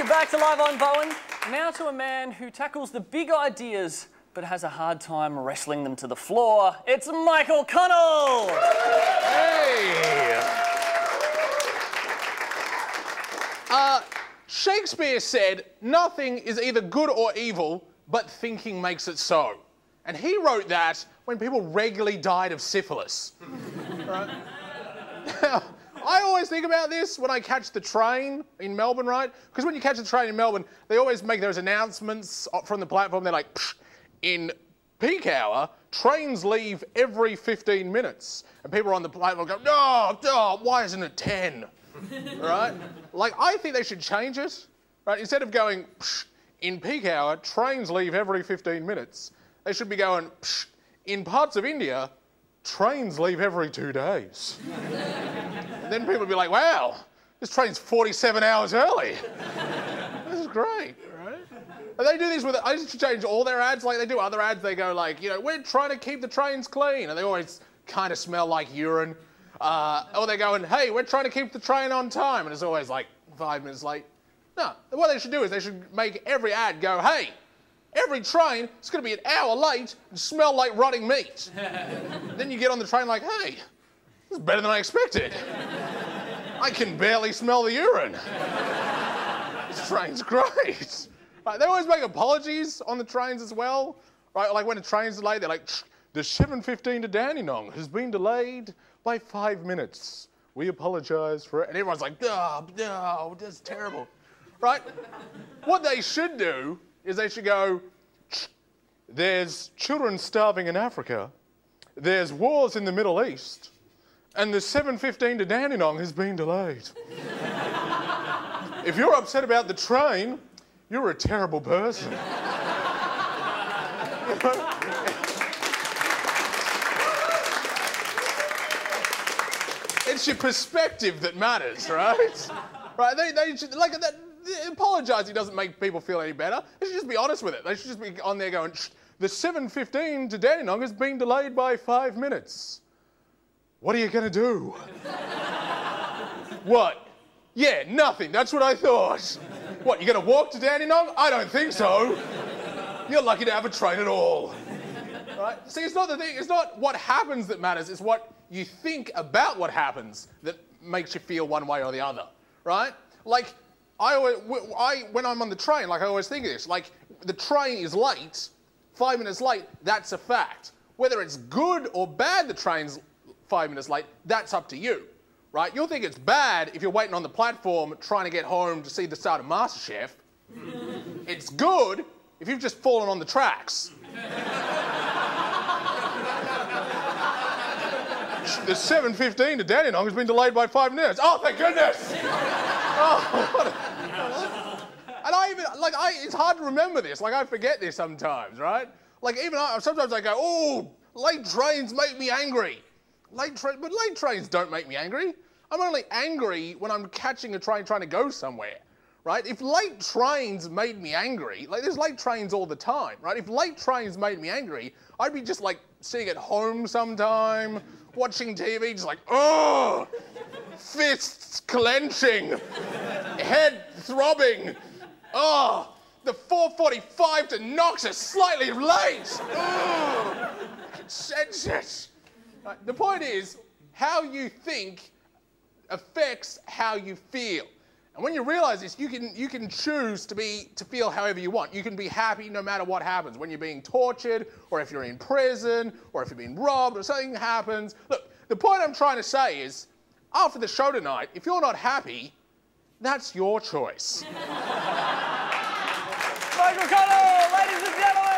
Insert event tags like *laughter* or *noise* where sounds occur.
Welcome back to Live on Bowen. Now to a man who tackles the big ideas but has a hard time wrestling them to the floor. It's Michael Connell. Hey! Uh, Shakespeare said, nothing is either good or evil, but thinking makes it so. And he wrote that when people regularly died of syphilis. *laughs* right? *laughs* I always think about this when I catch the train in Melbourne, right? Because when you catch the train in Melbourne, they always make those announcements from the platform. They're like, in peak hour, trains leave every 15 minutes. And people on the platform go, no, no, why isn't it 10? *laughs* right? Like, I think they should change it, right? Instead of going, Psh, in peak hour, trains leave every 15 minutes, they should be going, Psh, in parts of India, trains leave every two days. *laughs* then people would be like, wow, this train's 47 hours early. *laughs* this is great, right? And they do this with, I just change all their ads like they do other ads. They go like, you know, we're trying to keep the trains clean. And they always kind of smell like urine. Uh, or they're going, hey, we're trying to keep the train on time. And it's always like five minutes late. No, what they should do is they should make every ad go, hey, every train is going to be an hour late and smell like rotting meat. *laughs* then you get on the train like, hey, this is better than I expected. I can barely smell the urine. this train's great. Right, they always make apologies on the trains as well. Right, like when a train's delayed, they're like, the 7.15 to Dandenong has been delayed by five minutes. We apologise for it. And everyone's like, oh, no, that's terrible. Right? what they should do is they should go, there's children starving in Africa, there's wars in the Middle East, and the 7.15 to Dandenong has been delayed. if you're upset about the train, you're a terrible person. it's your perspective that matters, right? Right? They, they should, like that. Apologising doesn't make people feel any better. They should just be honest with it. They should just be on there going, the 7.15 to Dandenong has been delayed by five minutes. What are you going to do? *laughs* what? Yeah, nothing. That's what I thought. What, you're going to walk to Dandenong? I don't think so. You're lucky to have a train at all. Right? See, it's not the thing, it's not what happens that matters, it's what you think about what happens that makes you feel one way or the other. Right? Like, I, always, I, when I'm on the train, like I always think of this, like the train is late, five minutes late, that's a fact. Whether it's good or bad the train's five minutes late, that's up to you right? You'll think it's bad if you're waiting on the platform trying to get home to see the start of MasterChef. *laughs* it's good if you've just fallen on the tracks. *laughs* the 7.15 to Dandenong has been delayed by five minutes. Oh, thank goodness! *laughs* oh, and I even, like, I, it's hard to remember this. Like, I forget this sometimes, right? Like, even I, sometimes I go, oh, late trains make me angry. Late train, but late trains don't make me angry. I'm only angry when I'm catching a train trying to go somewhere, right? If late trains made me angry, like there's late trains all the time, right? If late trains made me angry, I'd be just like sitting at home sometime, watching TV, just like, oh, fists clenching, head throbbing, oh, the 445 to Knox is slightly late. Oh, I can sense it. Right, the point is, how you think affects how you feel. And when you realize this, you can, you can choose to, be, to feel however you want. You can be happy no matter what happens. When you're being tortured, or if you're in prison, or if you're being robbed, or something happens. Look, the point I'm trying to say is, after the show tonight, if you're not happy, that's your choice. *laughs* Michael Connell, ladies and gentlemen!